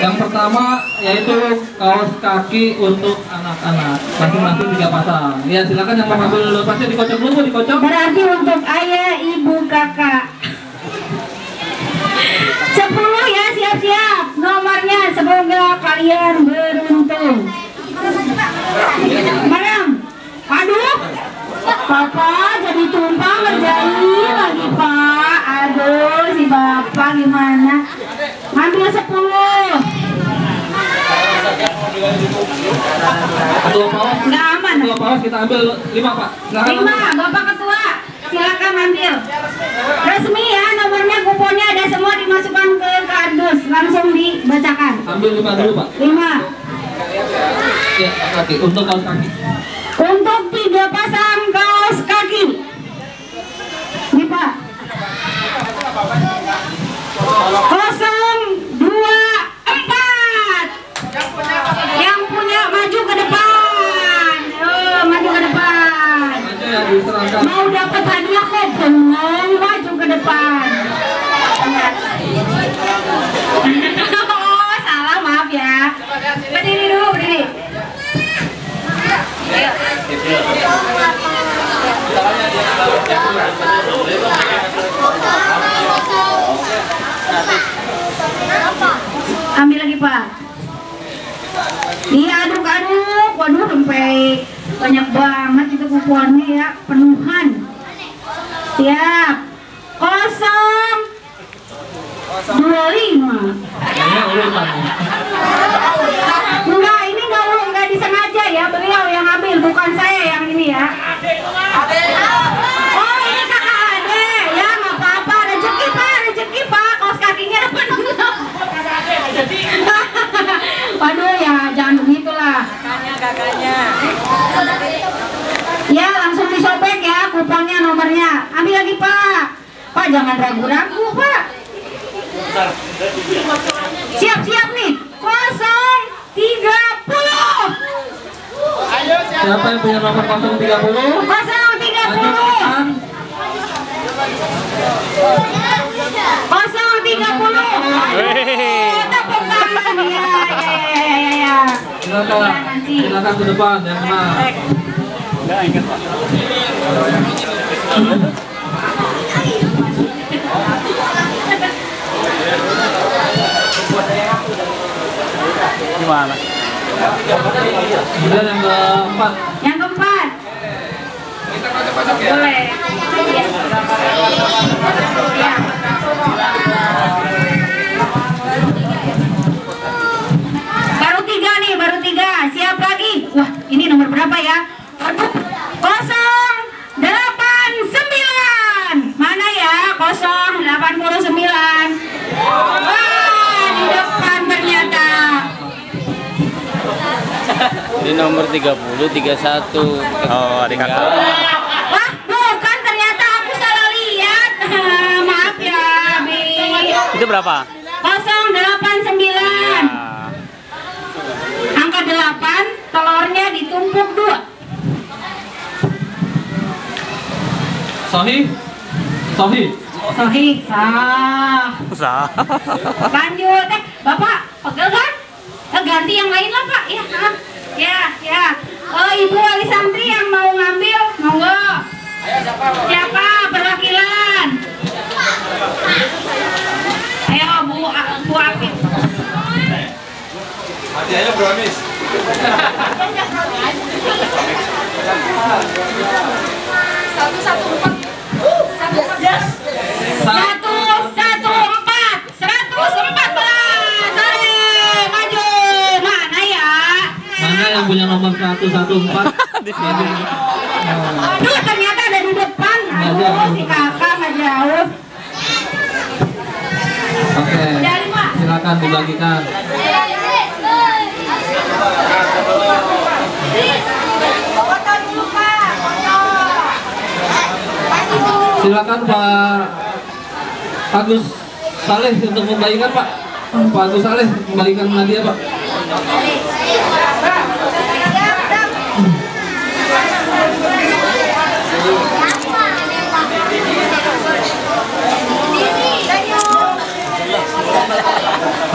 Yang pertama yaitu kaos kaki untuk anak-anak. Masing-masing tiga pasang. Ya silakan yang mau ngambil pasnya dikocok dulu, dikocok. Berarti untuk ayah, ibu, kakak. Sepuluh ya siap-siap nomornya semoga kalian beruntung. Madam, aduh, Papa jadi tumpah ngerjain lagi Pak. Aduh, si Bapak gimana? Ambil sepuluh. Ketua paus. Nggak aman. Ketua paus kita ambil lima Pak. Silakan. Lima, Bapak Ketua, silakan ambil. Resmi ya, nomornya kuponnya ada semua dimasukkan ke kardus, langsung dibacakan. Ambil lima dulu Pak. Lima. Ya, kaki untuk kaos kaki. Untuk tiga pasang kaos kaki. Nih Pak. Kosong dua empat. Yang punya maju ke depan. Oh, maju ke depan. Aja yang diserahkan. Mau dapat hadiah kok bengong maju ke depan. oh, salah maaf ya. Berdiri dulu, berdiri. Ambil lagi Pak. Diaduk-aduk, waduh sampai banyak banget itu kuponnya ya, penuhan. Siap. Kosong. Dua lima. Enggak, ini enggak enggak disengaja ya, beliau yang ambil, bukan saya yang ini ya. Waduh ya, jangan begitulah. kakaknya kakaknya Ya, langsung disobek ya kuponnya nomornya. Ambil lagi pak. Pak jangan ragu-ragu pak. Siap-siap nih. Kosong tiga puluh. Siapa yang punya nomor 030? Kosong tiga puluh. Kosong tiga puluh. Tepuk tangan ya, ya, ya, ya, ya, ya. Silakan. Silakan ke depan yang menang. Gimana? Kemudian yang keempat. Yang keempat. Boleh. Ya. Baru tiga nih, baru tiga. Siap lagi. Wah, ini nomor berapa ya? Aduh, kosong delapan sembilan. Mana ya? Kosong delapan puluh sembilan. Wah, di depan ternyata. Ini nomor 30, 31. Oh, adik kakak. Wah, bukan ternyata aku salah lihat. Maaf ya, Bi. Itu berapa? 089. Nah, Angka 8, telurnya ditumpuk 2. Sohi. Sohi. Sahih, sah. sah. Lanjut, eh, Bapak, pegel kan? Eh, ganti yang lain lah, Pak. Ya. Ya, ya. Oh, Ibu wali santri yang mau ngambil, monggo. Siapa perwakilan? Ayo, Bu, Bu Apip. Hadiahnya brownies. Satu, satu, empat, seratus empat belas. Sore, maju. Mana ya? Mana yang punya nomor 114? Di sini. Aduh, ternyata ada di depan. Aduh, si kakak nggak jauh. Oke. Silakan dibagikan. Silakan Pak Agus Saleh untuk membagikan Pak. Pak Agus Saleh membagikan hadiah Pak.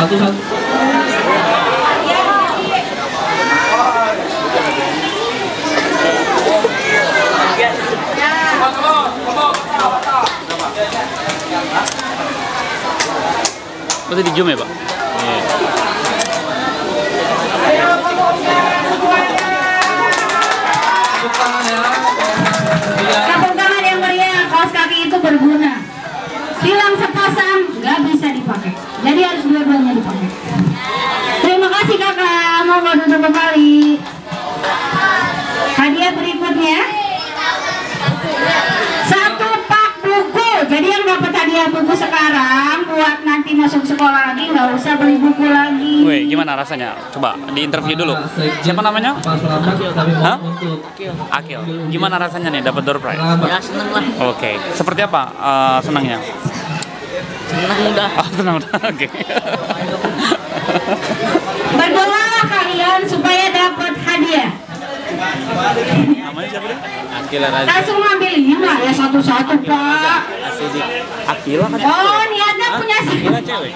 Satu satu. Berarti di Zoom ya, Pak? Dua-duanya dipakai. Terima kasih kakak, mau duduk kembali. Hadiah berikutnya satu pak buku. Jadi yang dapat hadiah buku sekarang buat nanti masuk sekolah lagi nggak usah beli buku lagi. Wih, gimana rasanya? Coba di interview dulu. Siapa namanya? Kami Hah? untuk Akil. Gimana rasanya nih dapat door prize? Ya seneng lah, Oke. Seperti apa eh, senangnya? Seneng udah. Oh, senang udah. Oke. Berdoalah kalian supaya dapat hadiah. Namanya siapa deh? Akil Razi. Langsung ambil lima ya satu-satu pak. Akila kan? Oh niatnya punya sih. Akila cewek.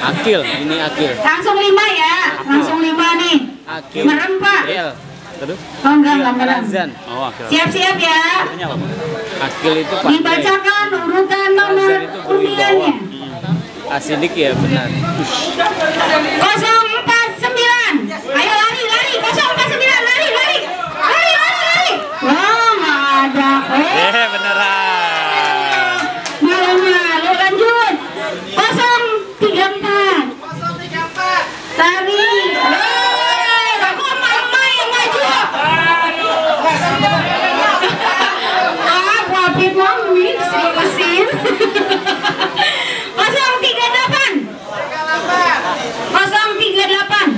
Akil, ini Akil. Langsung lima ya, langsung lima nih. Akil. Merem pak. El. Terus? Oh enggak enggak merem. Razan. Oh, Akil. Siap-siap ya. Akil itu Pak. Dibacakan urutan nomor undiannya. Asidik ya benar. 049. Ayo lari lari 049 lari lari. Lari lari lari. Wah nggak ada. Eh Eh, beneran. malu-malu lanjut. 034. Tari. Eh, kok mama yang maju? Ah, Wapit mau mix di mesin. 038. 038.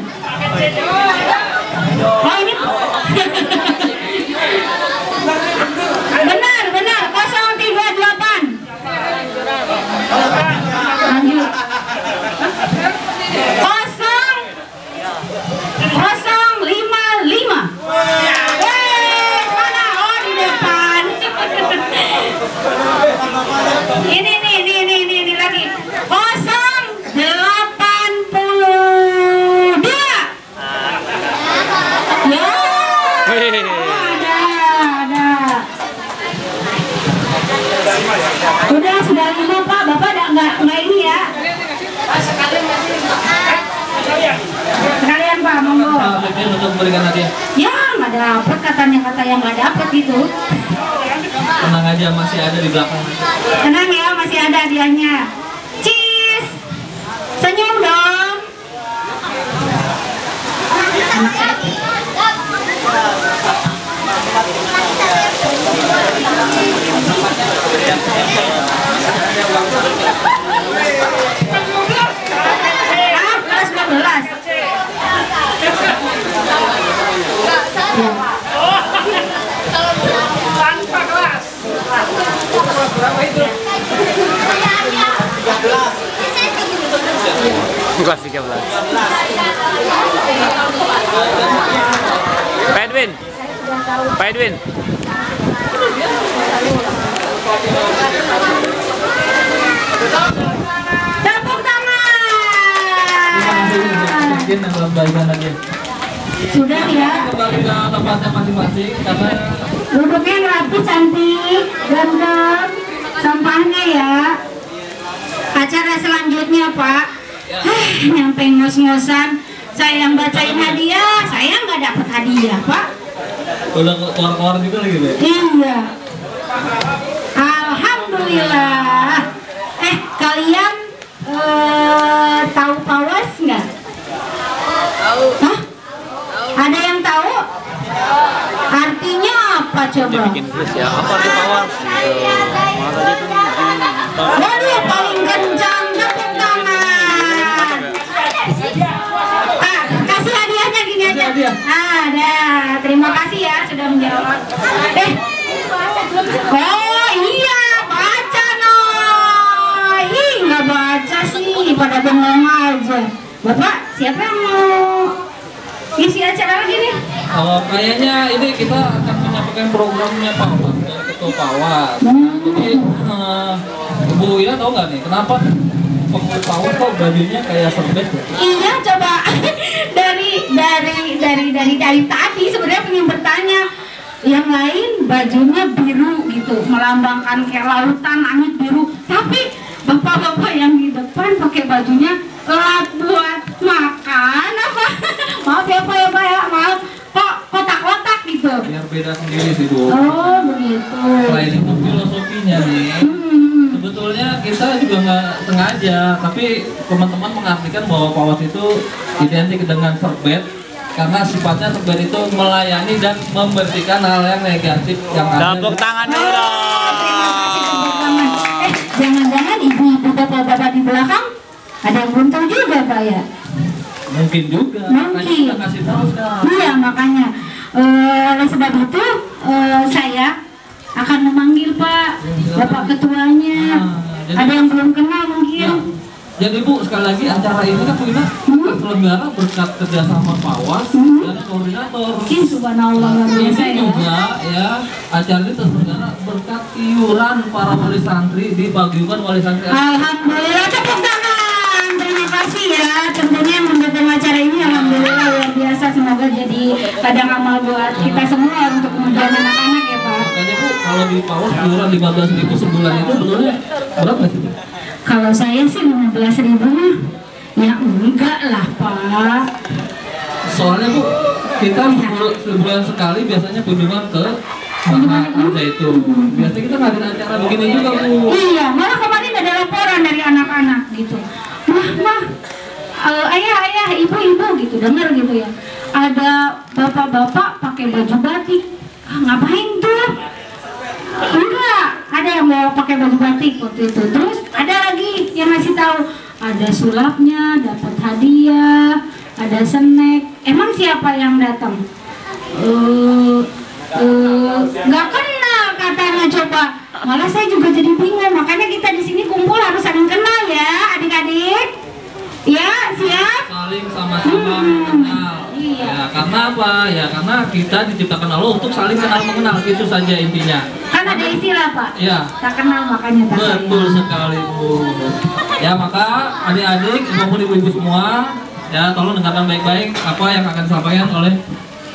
Oh ini benar benar 038 lanjut kosong kosong lima lima Eh, mana oh di depan ini nih ini ini ini ini lagi kosong delapan puluh dua ya Wih. ada ada sudah sudah lima pak bapak nggak nggak nggak ini ya sekalian pak monggo Pak Pipin untuk memberikan hadiah. ya nggak dapet katanya kata yang nggak dapet itu Tenang aja masih ada di belakang. tenang ya masih ada hadiahnya cheese senyum dong. Ah, 12 Kelas 13. Pak Edwin. Pak Edwin. tepuk tangan sudah ya Kembali ke tempatnya masing-masing karena duduknya rapi cantik ganteng sampahnya ya. Acara selanjutnya pak. Hah, nyampe ngos-ngosan. Saya yang bacain hadiah saya nggak dapat hadiah pak. Udah keluar-keluar juga lagi deh. iya. Alhamdulillah. Eh kalian eh, tahu pawas nggak tahu Hah? ada yang tahu artinya apa coba Bikin quiz ya. Apa tuh kawan? Gitu. Bikin Waduh, paling kencang tepuk tangan. Ah, kasih hadiahnya gini aja. Ah, ada. Terima kasih ya sudah menjawab. Eh, oh iya, baca no. Ih, nggak baca sih, pada bengong aja. Bapak, siapa yang mau isi acara lagi nih? Oh, kayaknya ini kita akan menyampaikan programnya Pak Wan dari Ketua Pawas. Hmm. Jadi, eh, Bu Ira tahu nggak nih kenapa pengurus Pawas kok bajunya kayak serbet ya? Iya coba dari dari dari dari dari tadi sebenarnya pengen bertanya yang lain bajunya biru gitu melambangkan kayak lautan langit biru tapi bapak-bapak yang di depan pakai bajunya lap buat makan apa maaf ya pak ya pak ya maaf biar beda sendiri sih bu oh begitu selain itu filosofinya nih Hmm. sebetulnya kita juga nggak sengaja tapi teman-teman mengartikan bahwa pawas itu identik dengan serbet karena sifatnya serbet itu melayani dan membersihkan hal yang negatif yang ada Tepuk tangan dulu Oh. Eh, jangan-jangan ibu-ibu bapak-bapak di belakang ada yang belum tahu juga pak ya? mungkin juga Mungkin. makanya kita kasih tahu sekarang Iya makanya oleh sebab itu eh, saya akan memanggil pak bapak ketuanya. Ah, jadi- Ada yang belum kenal mungkin. Ya. Jadi Bu, sekali lagi acara ini kan Wina terselenggara berkat kerjasama Pawas Hmm. dan koordinator. Mungkin subhanallah luar Ini biasa ya. juga ya acara ini terselenggara berkat iuran para wali santri di paguyuban wali santri. Alhamdulillah tepuk tangan. Terima kasih ya. Tentunya mendukung acara ini alhamdulillah luar biasa. Semoga jadi ladang amal buat kita semua untuk kemudian anak-anak ya Pak. Makanya Bu, kalau di Pawas iuran 15 ribu sebulan itu sebetulnya berapa sih? Kalau saya sih 15 ribu ya enggak lah Pak. Soalnya Bu, kita sebul- sebulan sekali biasanya kunjungan ke Arja itu. Biasanya kita ngadain acara begini juga Bu. Iya, malah kemarin ada laporan dari anak-anak gitu. Mah, mah, eh, ayah, ayah, ibu, ibu gitu, dengar gitu ya. Ada bapak-bapak pakai baju batik. Ah, ngapain tuh? Enggak, ada yang mau pakai baju batik waktu itu. Terus ada lagi yang ngasih tahu ada sulapnya, dapat hadiah, ada snack. Emang siapa yang datang? Eh, eh, nggak kenal katanya coba. Malah saya juga jadi bingung. Makanya kita di sini kumpul harus saling kenal ya, adik-adik. Ya, siap. saling sama-sama Hmm. mengenal. Iya. Ya, karena apa? Ya karena kita diciptakan Allah untuk saling kenal mengenal itu saja intinya. Kan ada istilah pak. Ya, Tak kenal makanya tak sayang. betul sekali Bu. Ya maka adik-adik, maupun ibu-ibu semua, ya tolong dengarkan baik-baik apa yang akan disampaikan oleh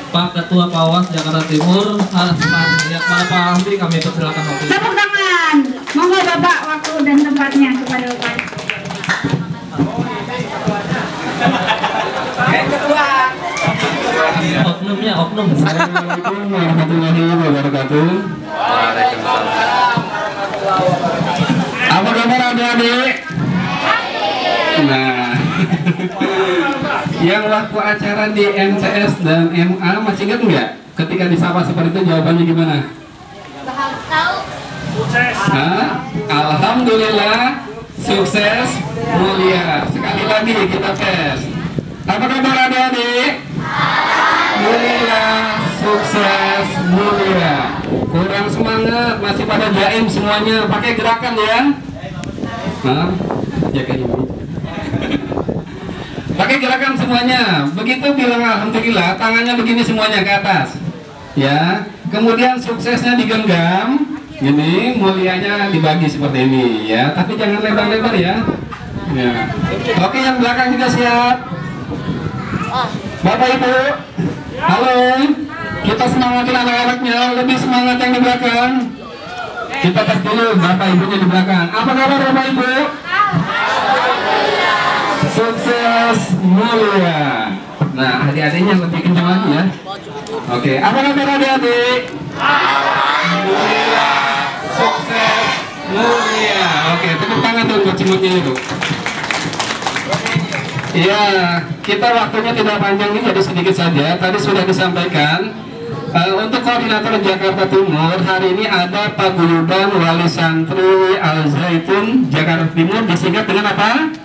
Pak Ketua Pawas Jakarta Timur Hasan ya Pak Ahli kami persilakan waktu. Tepuk tangan. Monggo Bapak waktu dan tempatnya kepada Bapak. Oknumnya oknum. Assalamualaikum warahmatullahi wabarakatuh. Apa kabar adik-adik? Nah, yang waktu acara di MTS dan MA masih ingat nggak? Ketika disapa seperti itu jawabannya gimana? Hah? Alhamdulillah sukses mulia. Sekali lagi kita tes. Apa kabar adik-adik? Alhamdulillah sukses mulia. Kurang semangat masih pada jaim semuanya. Pakai gerakan ya. Hah? Jaga ibu. Pakai gerakan semuanya. Begitu bilang alhamdulillah, tangannya begini semuanya ke atas. Ya. Kemudian suksesnya digenggam. Ini mulianya dibagi seperti ini ya. Tapi jangan lebar-lebar ya. Ya. Oke, yang belakang juga siap. Bapak Ibu, halo. Kita semangatin anak-anaknya, lebih semangat yang di belakang. Kita tes dulu Bapak Ibunya di belakang. Apa kabar Bapak Ibu? Sukses mulia. Nah, adik-adiknya lebih kencang lagi ya. Oke, apa kabar adik-adik? Alhamdulillah, sukses mulia. Oke, tepuk tangan dong buat cimutnya itu. Iya, kita waktunya tidak panjang ini jadi sedikit saja. Tadi sudah disampaikan Eh, untuk koordinator Jakarta Timur hari ini ada paguyuban Wali Santri Al Zaitun Jakarta Timur disingkat dengan apa?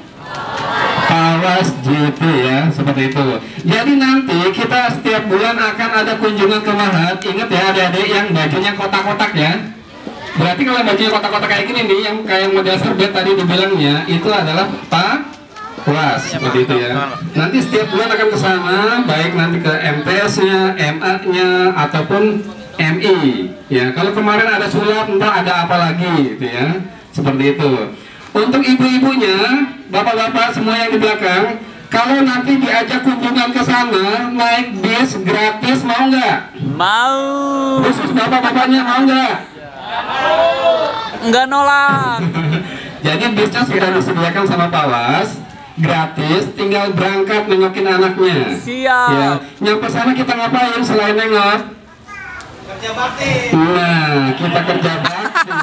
Pawas JP ya, seperti itu. Jadi nanti kita setiap bulan akan ada kunjungan ke Mahat. Ingat ya adik-adik yang bajunya kotak-kotak ya. Berarti kalau bajunya kotak-kotak kayak gini nih, yang kayak model serbet tadi dibilangnya itu adalah Pak Was, seperti itu ya. Nanti setiap bulan akan ke sana, baik nanti ke MTS-nya, MA-nya, ataupun MI. Ya, kalau kemarin ada sulap, entah ada apa lagi, gitu ya. Seperti itu. untuk ibu-ibunya, bapak-bapak semua yang di belakang, kalau nanti diajak kunjungan ke sana naik bis gratis mau nggak? Mau. Khusus bapak-bapaknya mau nggak? Enggak nolak. Jadi bisnya sudah disediakan sama Pawas, gratis, tinggal berangkat nengokin anaknya. Siap. Ya, nyampe sana kita ngapain selain nengok? Nah, kita kerja bakti.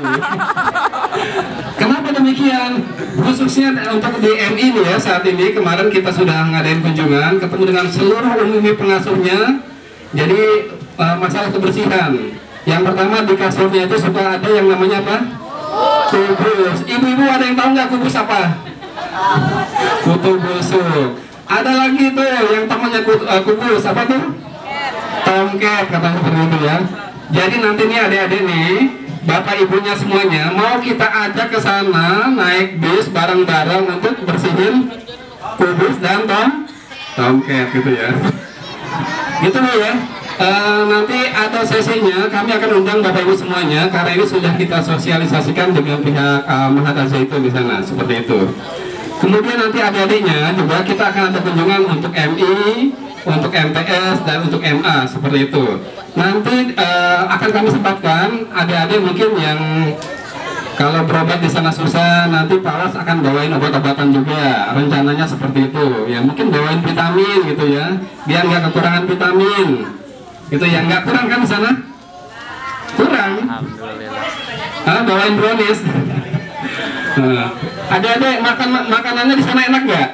Kenapa demikian? Khususnya untuk di MI ini ya saat ini kemarin kita sudah ngadain kunjungan, ketemu dengan seluruh umumi pengasuhnya. Jadi eh, masalah kebersihan. Yang pertama di kasurnya itu suka ada yang namanya apa? Kubus. Ibu-ibu ada yang tahu nggak kubus apa? Kutu busuk. Ada lagi tuh yang temannya eh, kubus apa tuh? Tomcat katanya seperti itu ya. Jadi nanti nih adik-adik nih, bapak ibunya semuanya mau kita ajak ke sana naik bis bareng-bareng untuk bersihin kubus dan tom tomcat gitu ya. Gitu Bu ya. Eh, nanti ada sesinya kami akan undang bapak ibu semuanya karena ini sudah kita sosialisasikan dengan pihak uh, Mahat Zaitun di sana seperti itu. Kemudian nanti adik-adiknya juga kita akan ada kunjungan untuk MI, untuk MTS dan untuk MA seperti itu. Nanti eh, akan kami sempatkan adik-adik mungkin yang kalau berobat di sana susah, nanti Pak Was akan bawain obat-obatan juga. Rencananya seperti itu. Ya mungkin bawain vitamin gitu ya, biar nggak kekurangan vitamin. Gitu ya, nggak kurang kan di sana? Kurang. Alhamdulillah. Ah, bawain brownies. Nah, Adik-adik makan makanannya di sana enak nggak?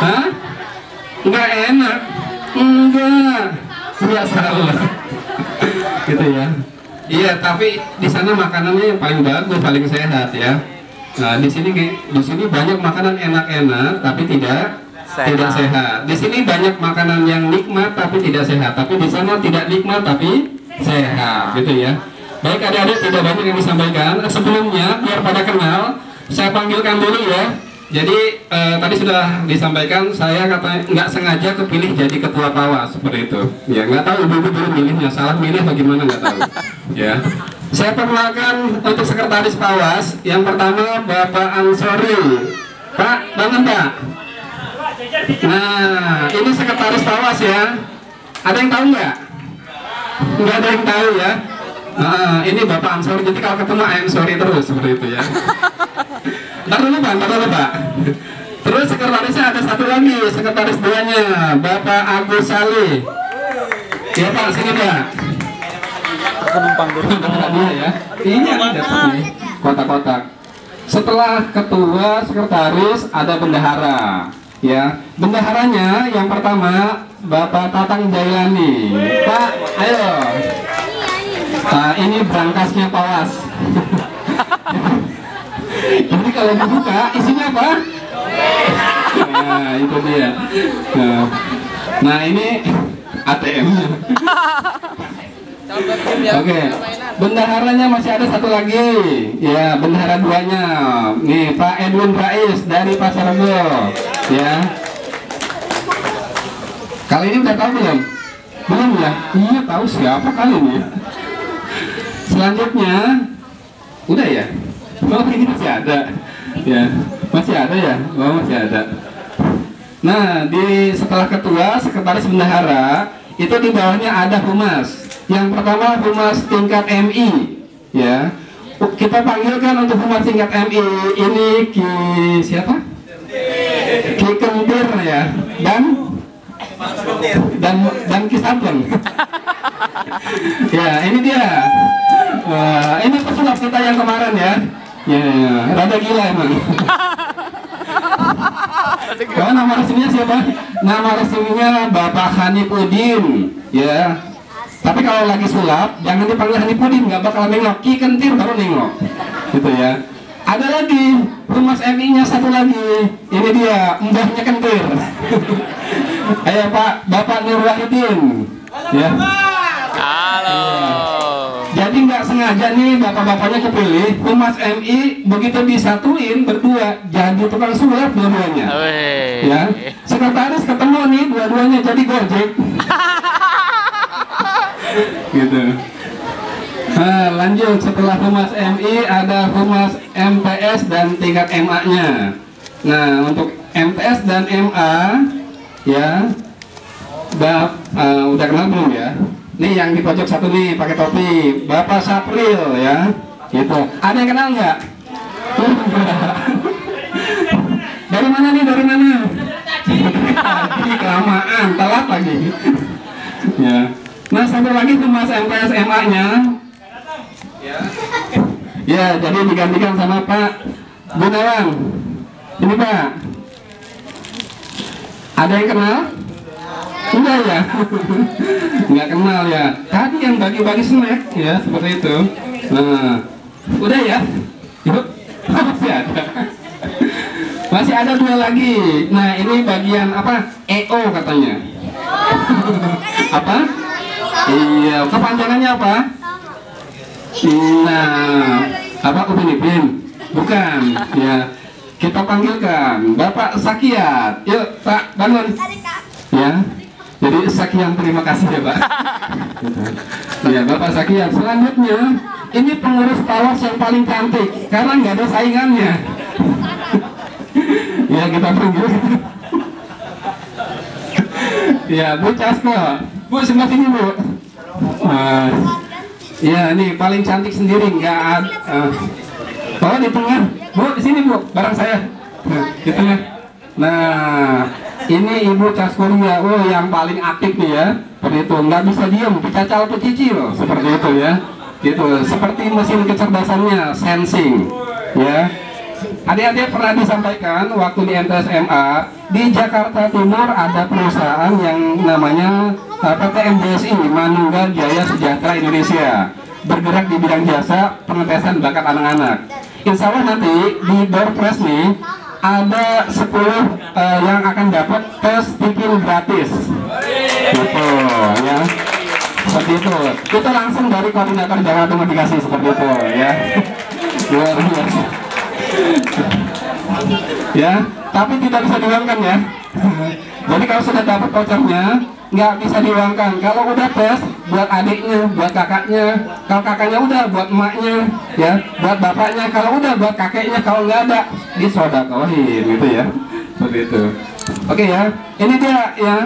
Hah? Nggak enak? Enggak. Nggak salah. gitu ya. Iya, tapi di sana makanannya yang paling bagus, paling sehat ya. Nah, di sini di sini banyak makanan enak-enak tapi tidak Sehat. tidak sehat. Di sini banyak makanan yang nikmat tapi tidak sehat, tapi di sana tidak nikmat tapi sehat, gitu ya. Baik adik-adik tidak banyak yang disampaikan. Sebelumnya biar pada kenal, saya panggilkan dulu ya. Jadi eh, tadi sudah disampaikan saya kata nggak sengaja kepilih jadi ketua pawas seperti itu. Ya nggak tahu ibu-ibu dulu milihnya salah milih bagaimana nggak tahu. Ya. Saya perkenalkan untuk sekretaris pawas. Yang pertama Bapak Ansori. Pak, bangun Pak. Nah, ini sekretaris Pawas ya. Ada yang tahu nggak? Nggak ada yang tahu ya. Nah, ini Bapak Ansori. Jadi kalau ketemu I'm sorry terus seperti itu ya. Ntar dulu Pak, ntar dulu Pak. Terus sekretarisnya ada satu lagi, sekretaris duanya, Bapak Agus Salih. Ya Pak, sini Pak. Penumpang dulu. Bentar dia ya. Ini ada nih, kotak-kotak. Setelah ketua sekretaris ada bendahara. Ya, bendaharanya yang pertama Bapak Tatang Jailani. Pak, ayo. Nah, ini berangkasnya Pawas. Ini kalau dibuka isinya apa? Nah, itu dia. Nah, nah ini ATM-nya. Oke, bendaharanya masih ada satu lagi. Ya, bendahara duanya. Nih, Pak Edwin Rais dari Pasar Rebo. Ya. Kali ini udah tahu belum? Belum ya? Iya, tahu siapa kali ini. Selanjutnya, udah ya? Oh, ini masih ada. Ya, masih ada ya? Oh, masih ada. Nah, di setelah ketua, sekretaris bendahara, itu di bawahnya ada humas. Yang pertama humas tingkat MI, ya. Kita panggilkan untuk humas tingkat MI ini Ki siapa? Ki Kentir ya. Dan dan dan Ki Sableng. ya, ini dia. Wah, ini pesulap kita yang kemarin ya. Ya, rada gila emang. Kalau nama resminya siapa? Nama resminya Bapak Hanipudin, ya. Tapi kalau lagi sulap, jangan dipanggil Hanipudin, nggak bakal nengok. Ki kentir baru nengok, gitu ya. Ada lagi, humas MI-nya satu lagi. Ini dia, mbahnya kentir. Ayo Pak, Bapak Nur Wahidin. Ya. Halo. Jadi nggak sengaja nih bapak-bapaknya kepilih, humas MI begitu disatuin berdua jadi tukang sulap dua-duanya. Ya sekretaris ketemu nih dua-duanya jadi gojek gitu. Nah, lanjut setelah humas MI ada humas MTS dan tingkat MA-nya. Nah, untuk MTS dan MA ya udah eh, udah kenal belum ya? Nih yang di pojok satu nih pakai topi, Bapak Sapril ya. Gitu. Ada yang kenal nggak? dari mana nih? Dari mana? Tadi kelamaan, telat lagi. ya. Nah, satu lagi humas MTS MA-nya Ya. Ya, jadi digantikan sama Pak Gunawan. Ini Pak. Ada yang kenal? Enggak ya? Enggak kenal ya. Tadi yang bagi-bagi snack ya, seperti itu. Nah, udah ya? Yuk. Masih ada. Masih ada dua lagi. Nah, ini bagian apa? EO katanya. apa? Iya, kepanjangannya apa? Nah, apa Upin Ipin? Bukan, ya. Kita panggilkan Bapak Sakiat. Yuk, Pak, bangun. Ya. Jadi sekian terima kasih ya, Pak. ya, Bapak Sakiat. Selanjutnya, ini pengurus pawas yang paling cantik karena nggak ada saingannya. ya, kita panggil. ya, Bu Casko. Bu, sebelah sini, Bu. Nah, Ya, nih paling cantik sendiri nggak. Uh, oh di tengah, bu di sini bu, bareng saya. Di tengah. Nah, ini ibu Caskoria, oh yang paling aktif nih ya. Seperti itu, nggak bisa diam, dicacal pecicil, seperti itu ya. Gitu, seperti mesin kecerdasannya, sensing, ya. Adik-adik pernah disampaikan waktu di MTSMA di Jakarta Timur ada perusahaan yang namanya uh, PT MJSI Manunggal Jaya Sejahtera Indonesia bergerak di bidang jasa pengetesan bakat anak-anak. Insya Allah nanti di door press nih ada 10 uh, yang akan dapat tes tipin gratis. Gitu ya. Seperti itu. Kita langsung dari koordinator Jakarta Timur dikasih seperti itu ya. Luar biasa ya tapi tidak bisa diuangkan ya jadi kalau sudah dapat vouchernya nggak bisa diuangkan kalau udah tes buat adiknya buat kakaknya. Kalau kakaknya udah buat emaknya ya. Buat bapaknya. Kalau udah buat kakeknya. Kalau nggak ada disodakohin gitu ya. Seperti itu. Oke ya. Ini dia ya.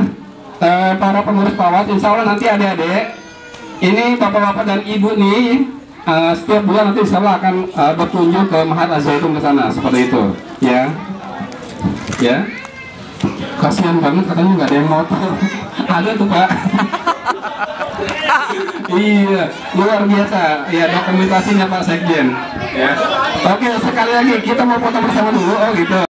Eh, para pengurus pawat. Insya Allah nanti adik-adik ini bapak-bapak dan ibu nih uh, setiap bulan nanti insya Allah akan uh, berkunjung ke Mahat Azaitun ke sana. Seperti itu ya. Ya kasihan banget katanya nggak ada yang motor ada tuh pak. Iya luar biasa. Ya dokumentasinya Pak Sekjen. Ya. Oke sekali lagi kita mau foto bersama dulu. Oh gitu